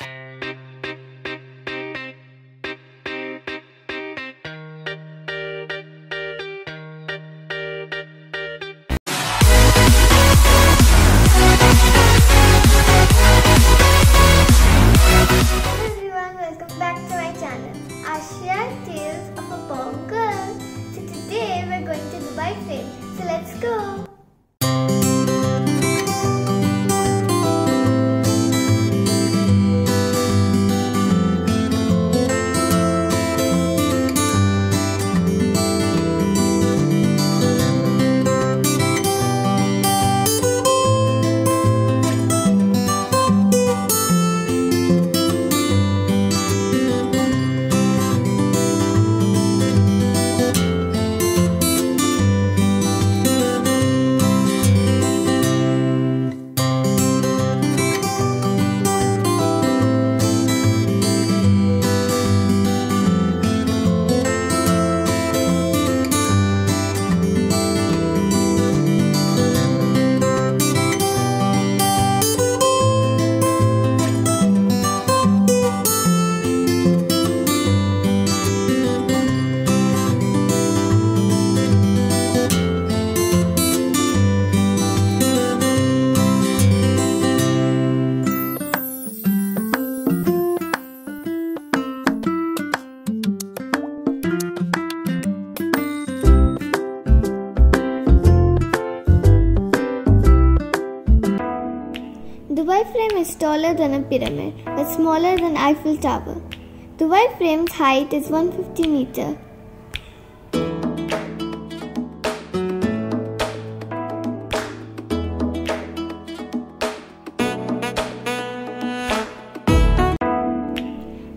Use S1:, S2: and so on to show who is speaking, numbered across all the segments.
S1: Hello Dubai Frame is taller than a pyramid but smaller than Eiffel Tower. Dubai Frame's height is 150 meter.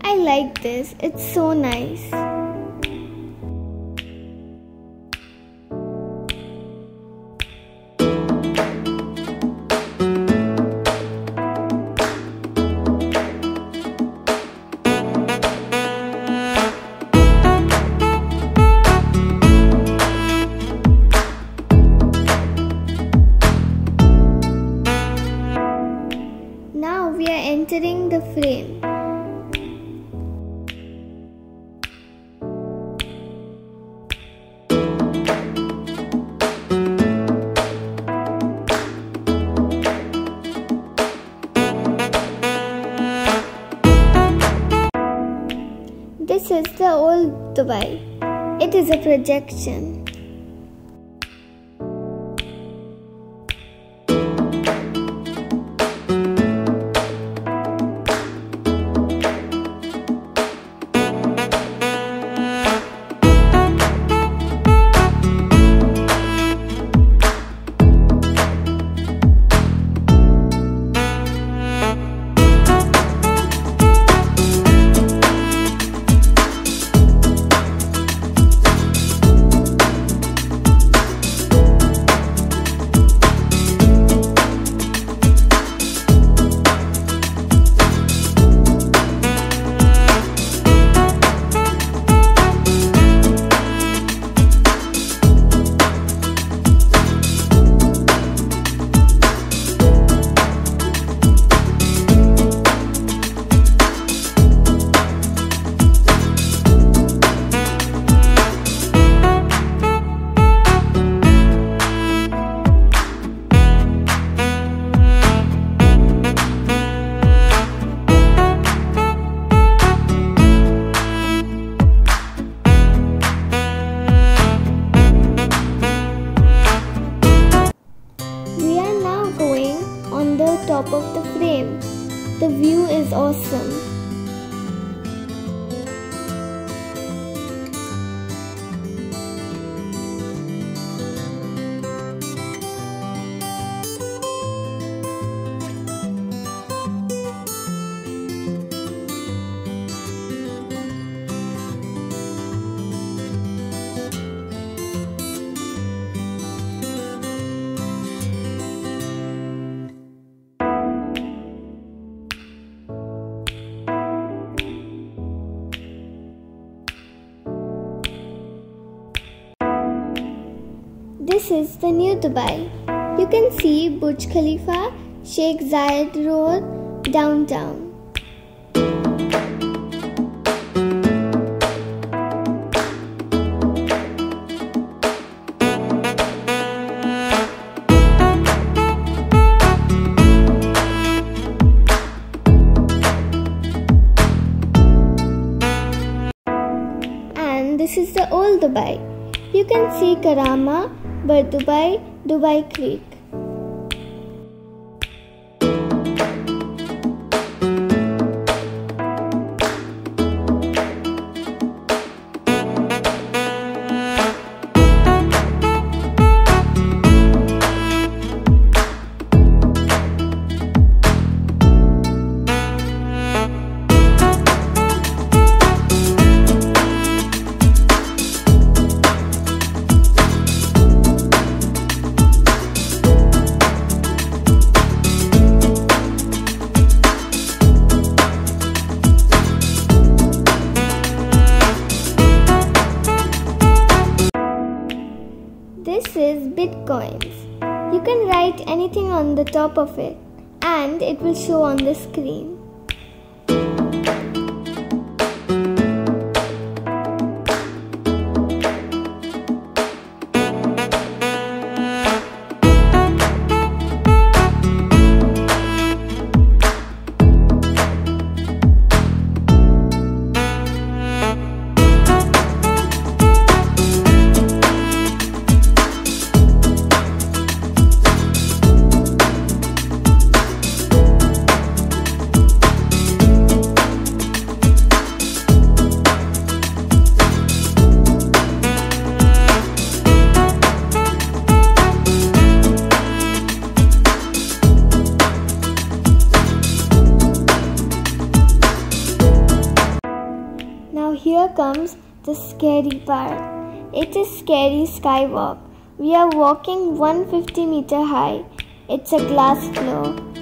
S1: I like this, it's so nice. Entering the frame. This is the old Dubai. It is a projection. Top of the frame. The view is awesome. This is the new Dubai. You can see Burj Khalifa, Sheikh Zayed Road, downtown. And this is the old Dubai. You can see Karama, Dubai, Dubai Creek. Top of it and it will show on the screen. Here comes the scary part. It is scary skywalk. We are walking 150 meter high. It's a glass floor.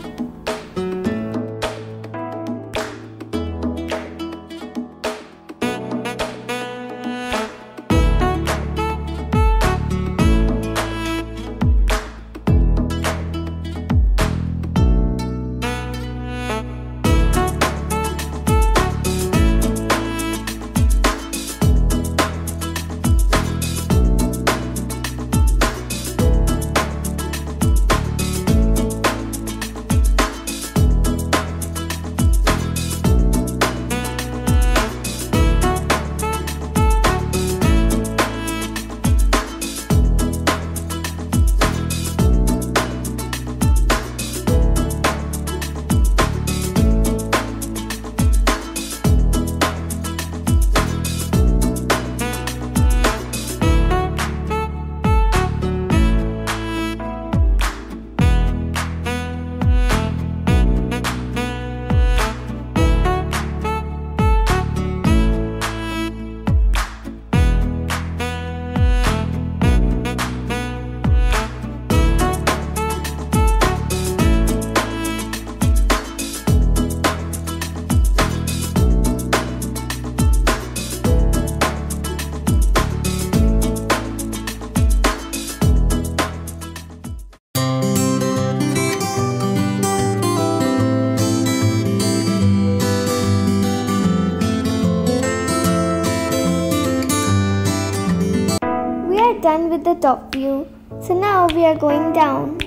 S1: Done with the top view. So now we are going down.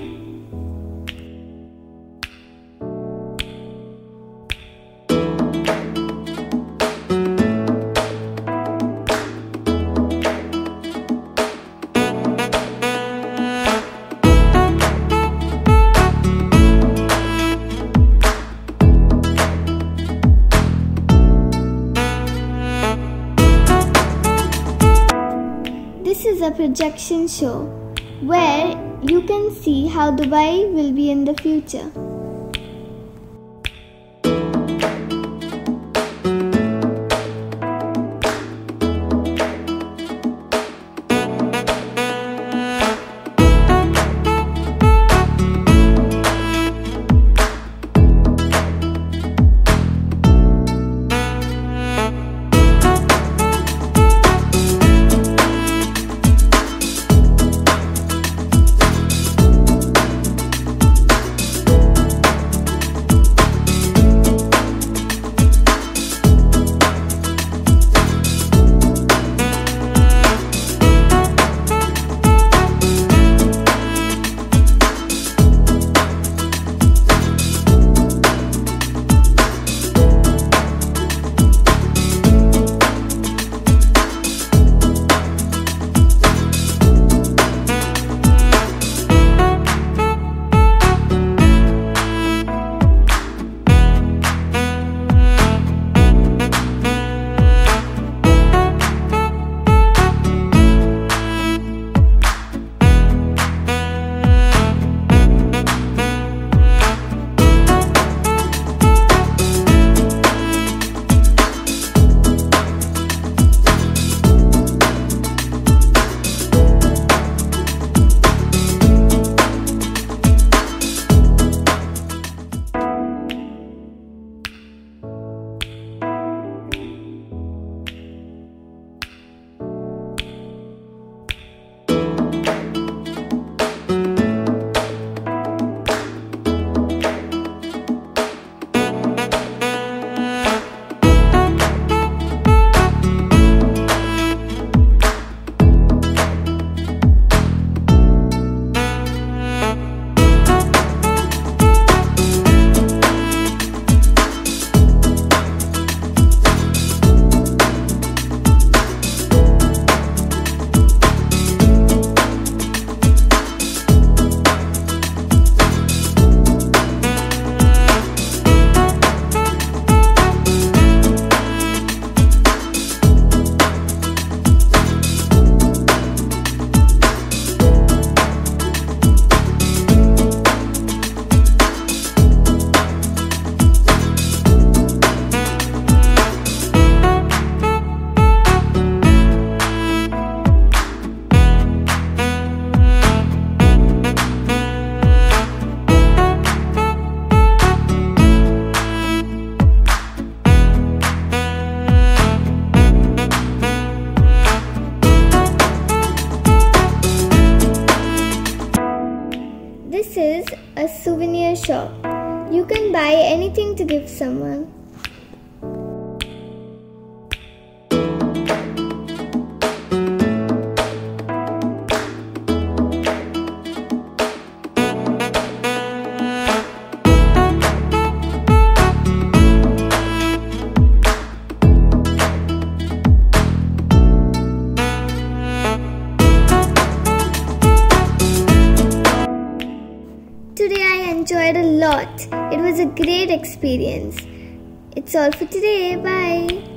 S1: Projection show where you can see how Dubai will be in the future. Anything to give someone. Enjoyed a lot. It was a great experience. It's all for today. Bye.